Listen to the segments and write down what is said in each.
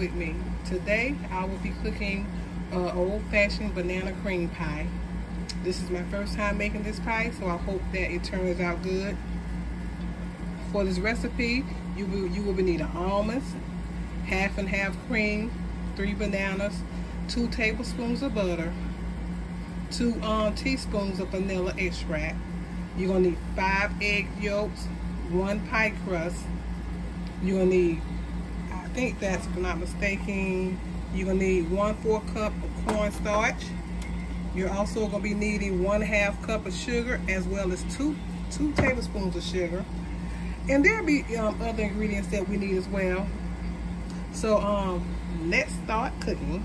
with me. Today I will be cooking uh, old-fashioned banana cream pie. This is my first time making this pie, so I hope that it turns out good. For this recipe, you will, you will be needing almonds, half and half cream, three bananas, two tablespoons of butter, two um, teaspoons of vanilla extract. You're gonna need five egg yolks, one pie crust. You're gonna need, think that's if I'm not mistaken, you're gonna need one four cup of cornstarch. You're also gonna be needing one half cup of sugar as well as two two tablespoons of sugar. And there'll be um, other ingredients that we need as well. So um, let's start cooking.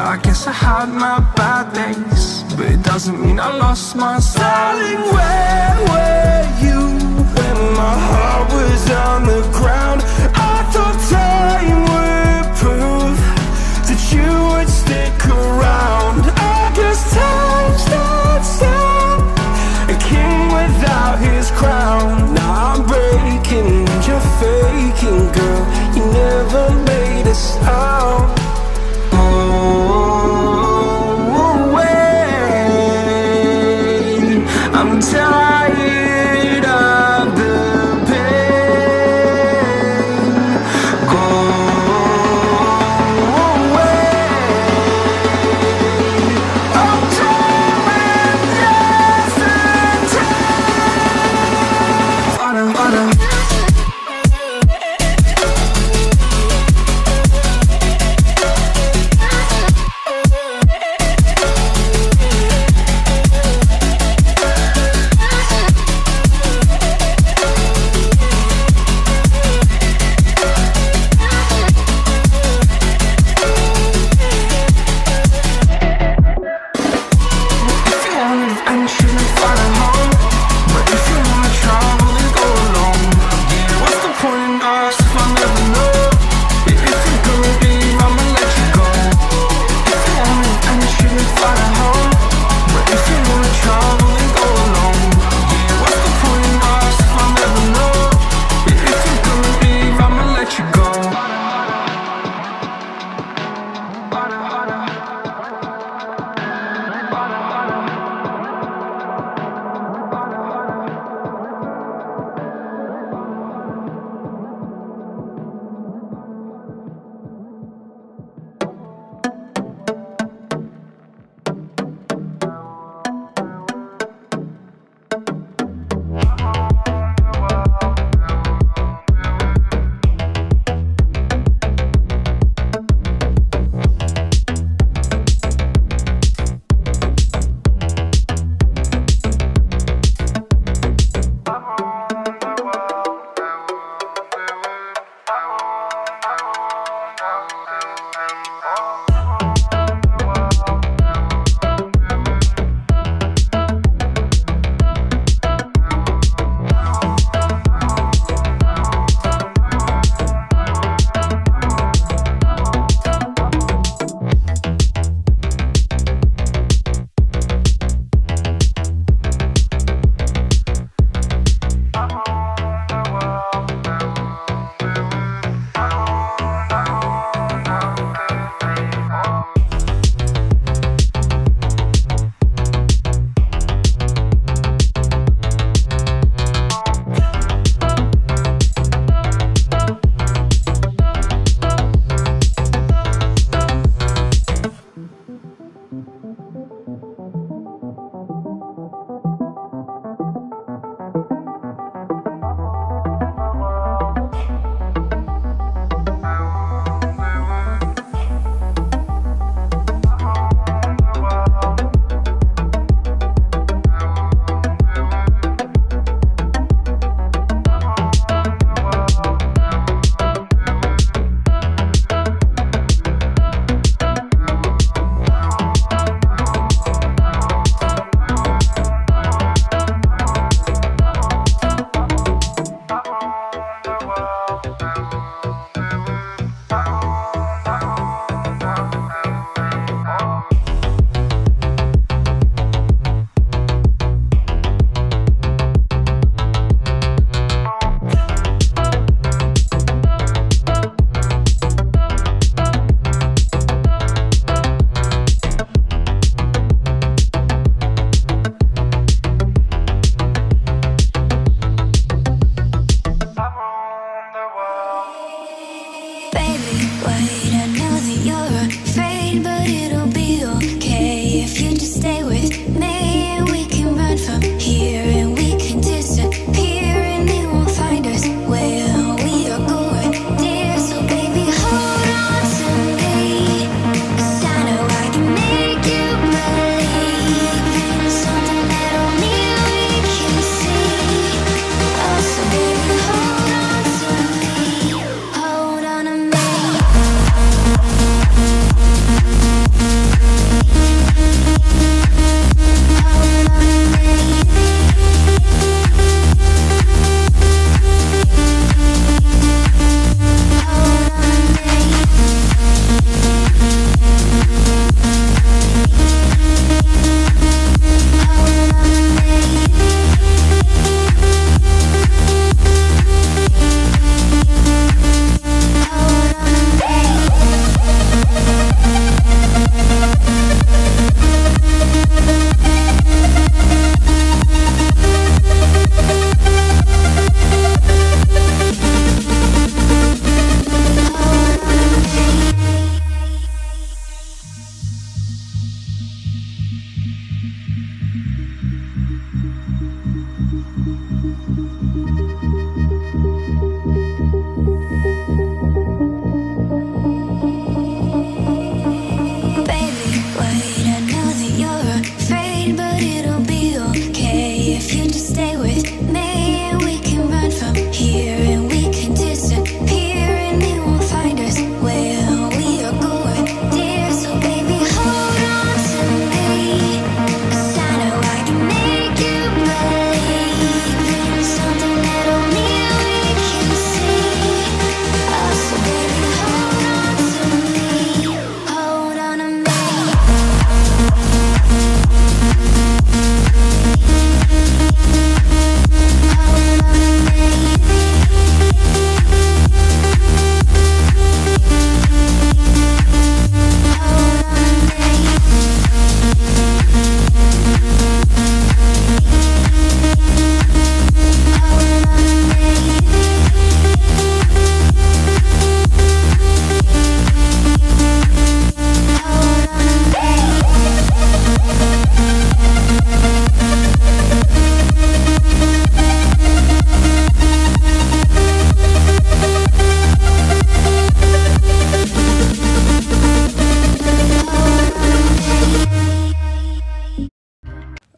Yeah, I guess I had my bad days, but it doesn't mean I lost my style. Where were you when my heart was on the ground? I thought time would prove that you would stick around. I guess time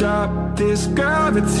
stop this gravity.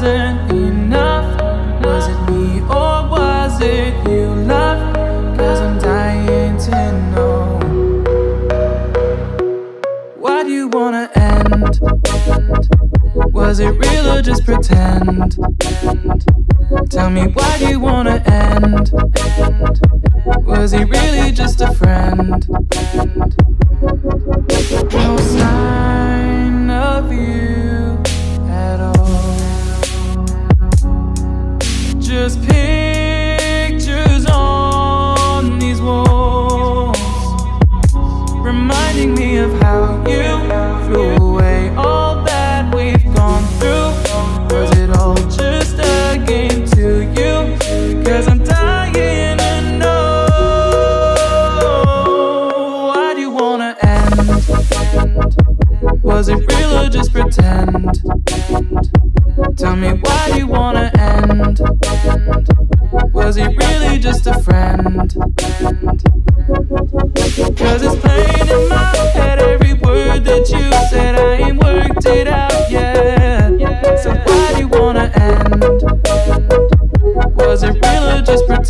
wasn't enough Was it me or was it you, love? Cause I'm dying to know Why do you wanna end? Was it real or just pretend? Tell me why do you wanna end? Was he really just a friend?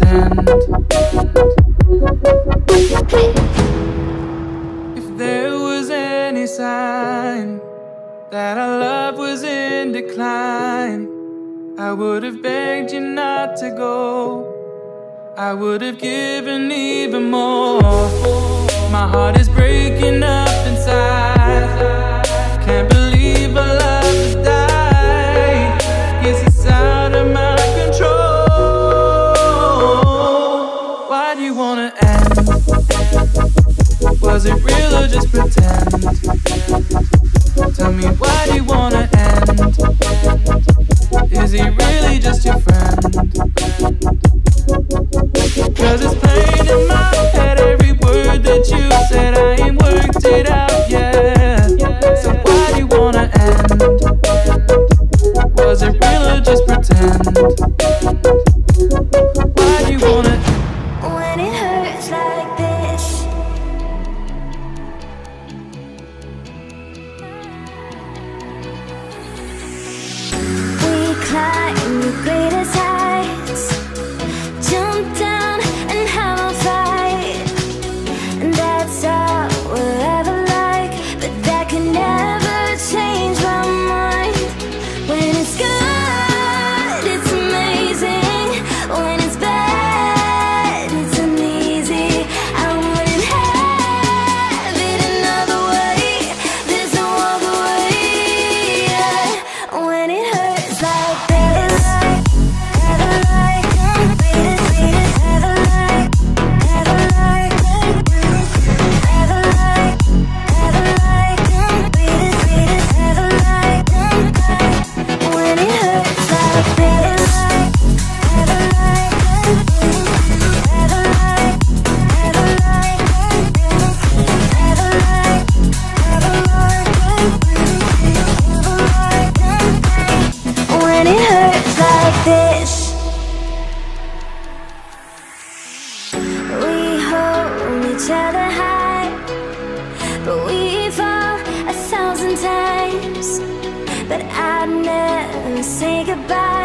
pretend. If there was any sign that our love was in decline, I would have begged you not to go. I would have given. just pretend. night thousand times, but I'd never say goodbye.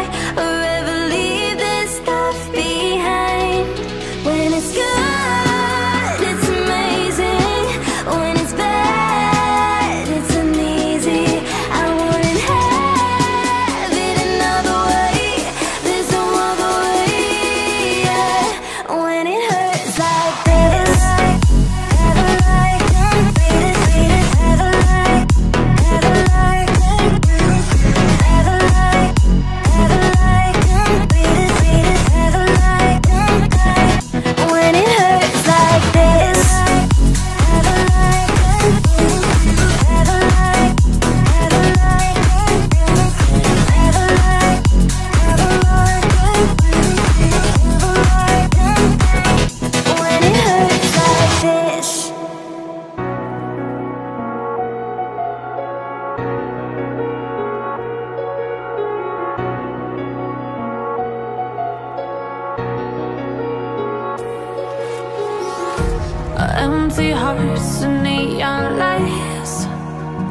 Empty hearts and neon lights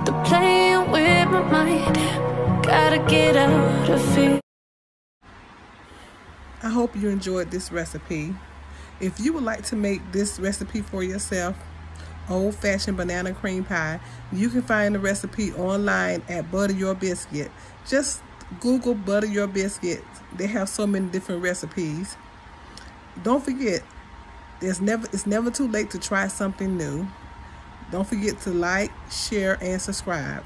They're playing with my mind Gotta get out of here I hope you enjoyed this recipe. If you would like to make this recipe for yourself, old-fashioned banana cream pie, you can find the recipe online at Butter Your Biscuit. Just Google Butter Your Biscuit. They have so many different recipes. Don't forget, there's never it's never too late to try something new. Don't forget to like, share, and subscribe.